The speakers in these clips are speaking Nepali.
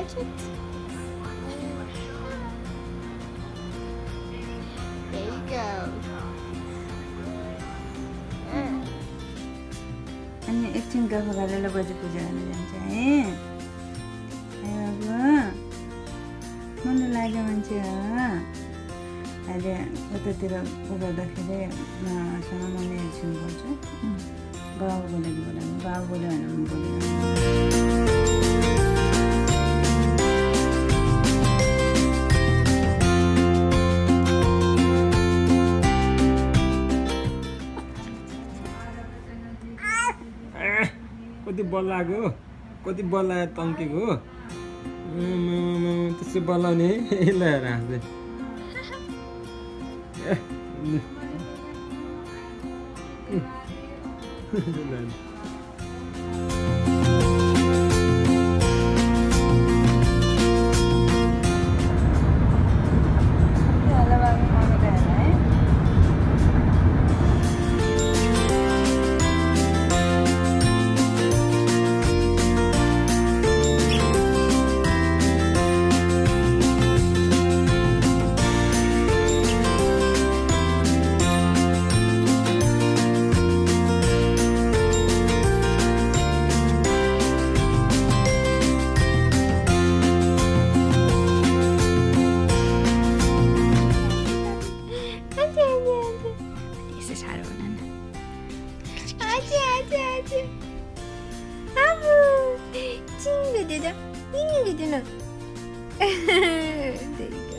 There you go. अनि एकछिन गएको गरेर बजी पूजा गर्न जान्छ है बाबु मन लाग्यो मान्छे हो अहिले उतातिर उ गर्दाखेरि सँग मैले एकछिन बोल्छु बाबु बोल्यो कि बोलाउनु बाबु बोल्यो भने म बल लाग्यो कति बल लाग्यो तन्केको त्यसै बल्लाउने ल्याएर हाँस्दै ए, geldi. Abu. Şimdi dedim. Yine dedim.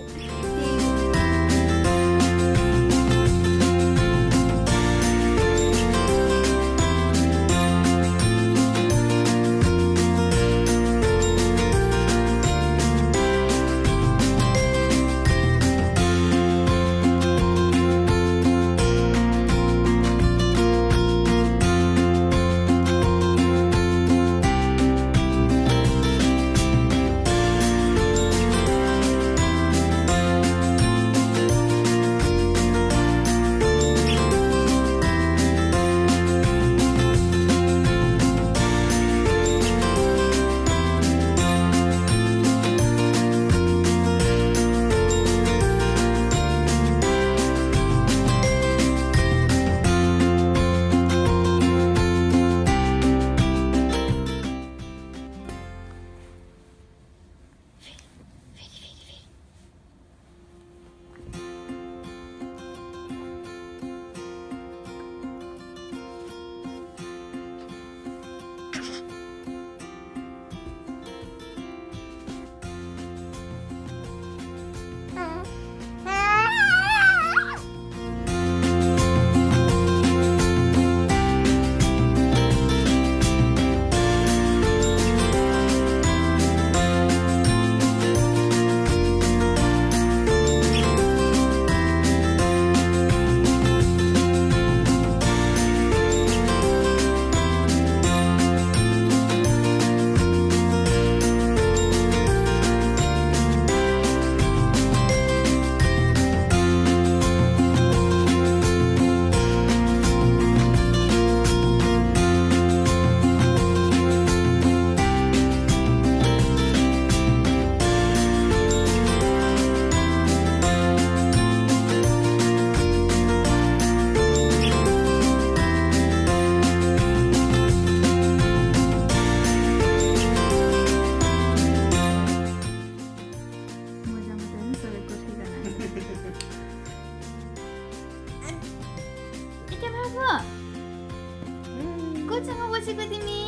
कोसँग बसेको तिमी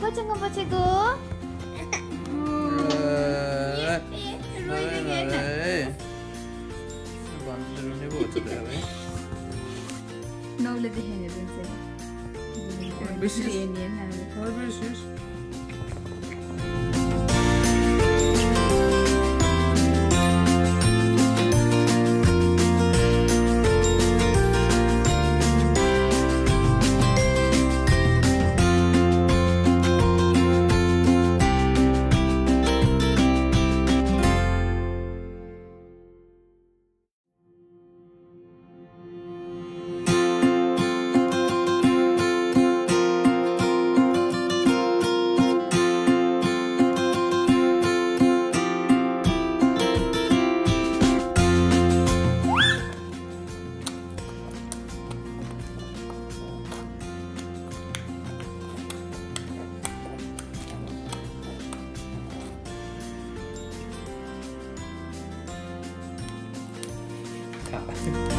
कोसँग बसेको नौले देखेन Ah.